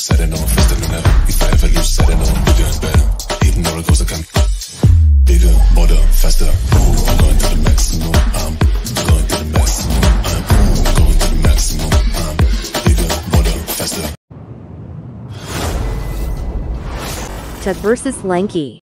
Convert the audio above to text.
setting on, faster than ever. If I ever lose, setting on, bigger and better. Even all the goals I can. Bigger, bolder, faster. Ooh, I'm going to the maximum. I'm going to the maximum. I'm ooh, going to the maximum. I'm bigger, bolder, faster. Ted versus Lanky.